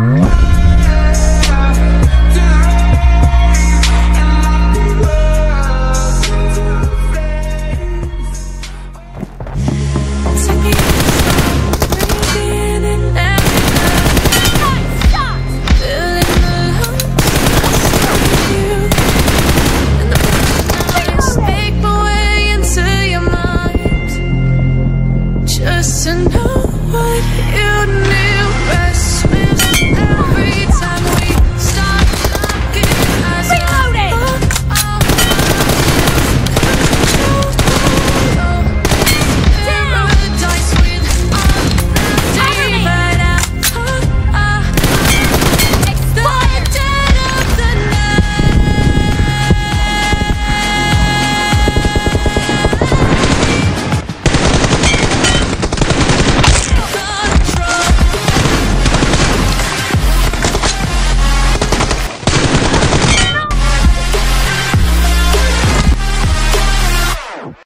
Mm-hmm.